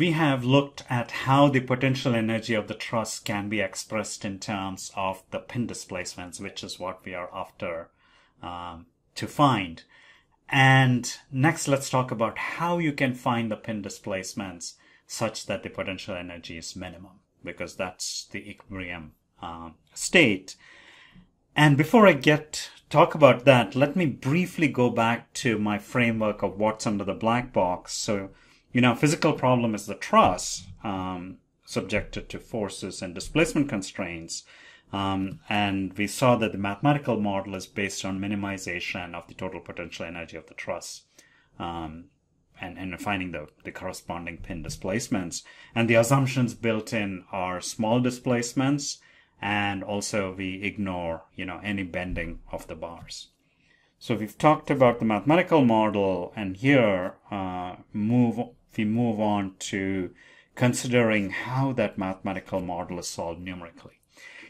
we have looked at how the potential energy of the truss can be expressed in terms of the pin displacements, which is what we are after um, to find. And next, let's talk about how you can find the pin displacements such that the potential energy is minimum, because that's the equilibrium um, state. And before I get talk about that, let me briefly go back to my framework of what's under the black box. So you know, physical problem is the truss um, subjected to forces and displacement constraints. Um, and we saw that the mathematical model is based on minimization of the total potential energy of the truss um, and, and finding the, the corresponding pin displacements. And the assumptions built in are small displacements and also we ignore, you know, any bending of the bars. So we've talked about the mathematical model and here uh, move we move on to considering how that mathematical model is solved numerically.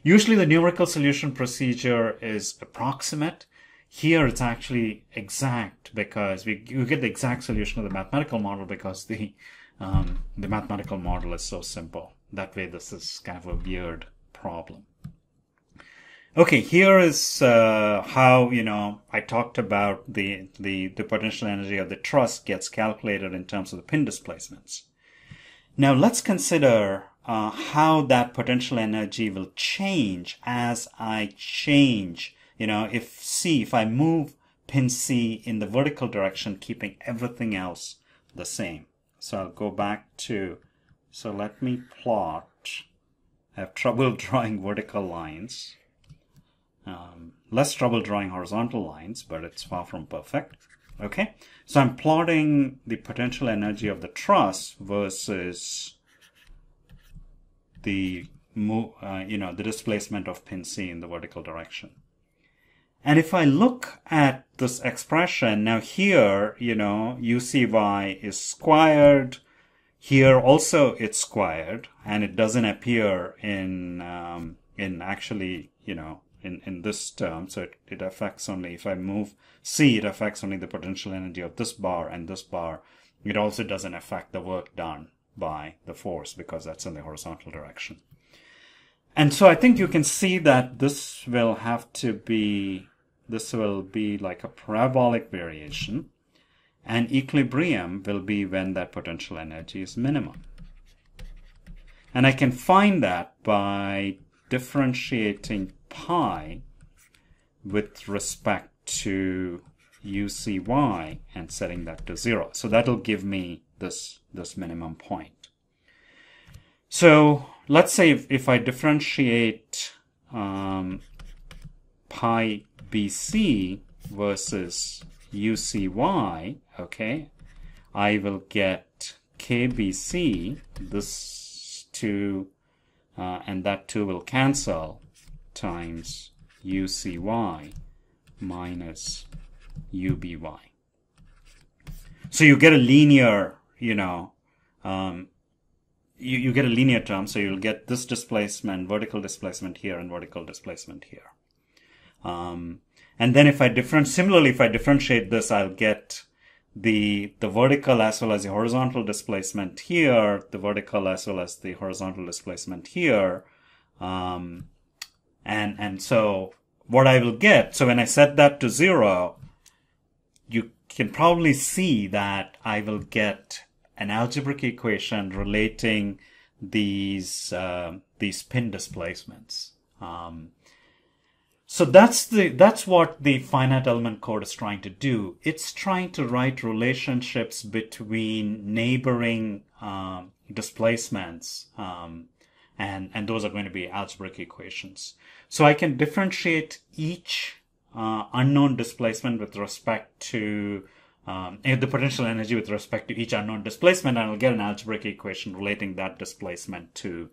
Usually the numerical solution procedure is approximate. Here it's actually exact because we, we get the exact solution of the mathematical model because the, um, the mathematical model is so simple. That way this is kind of a weird problem. Okay, here is uh, how you know I talked about the, the the potential energy of the truss gets calculated in terms of the pin displacements. Now let's consider uh, how that potential energy will change as I change. You know, if C, if I move pin C in the vertical direction, keeping everything else the same. So I'll go back to. So let me plot. I have trouble drawing vertical lines. Um, less trouble drawing horizontal lines, but it's far from perfect. Okay, so I'm plotting the potential energy of the truss versus the uh, you know the displacement of pin C in the vertical direction. And if I look at this expression now here, you know, UCY is squared. Here also it's squared, and it doesn't appear in um, in actually you know in, in this term. So it, it affects only, if I move C, it affects only the potential energy of this bar and this bar. It also doesn't affect the work done by the force because that's in the horizontal direction. And so I think you can see that this will have to be, this will be like a parabolic variation and equilibrium will be when that potential energy is minimum. And I can find that by differentiating pi with respect to UCY and setting that to zero. So that'll give me this, this minimum point. So let's say if, if I differentiate um, pi BC versus UCY, okay, I will get KBC, this two, uh, and that two will cancel, times UCY minus UBY. So you get a linear, you know, um, you, you get a linear term, so you'll get this displacement, vertical displacement here and vertical displacement here. Um, and then if I different, similarly, if I differentiate this, I'll get the, the vertical as well as the horizontal displacement here, the vertical as well as the horizontal displacement here. Um, and, and so what I will get, so when I set that to zero, you can probably see that I will get an algebraic equation relating these, uh, these pin displacements. Um, so that's the that's what the finite element code is trying to do. It's trying to write relationships between neighboring um, displacements, um, and and those are going to be algebraic equations. So I can differentiate each uh, unknown displacement with respect to um, the potential energy with respect to each unknown displacement, and I'll get an algebraic equation relating that displacement to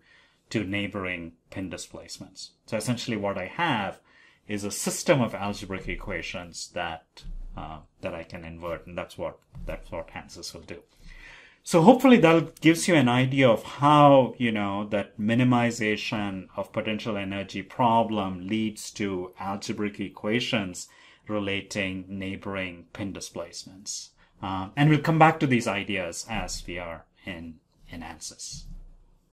to neighboring pin displacements. So essentially, what I have is a system of algebraic equations that uh, that I can invert, and that's what that's what ANSYS will do. So hopefully that gives you an idea of how, you know, that minimization of potential energy problem leads to algebraic equations relating neighboring pin displacements. Uh, and we'll come back to these ideas as we are in ANSYS.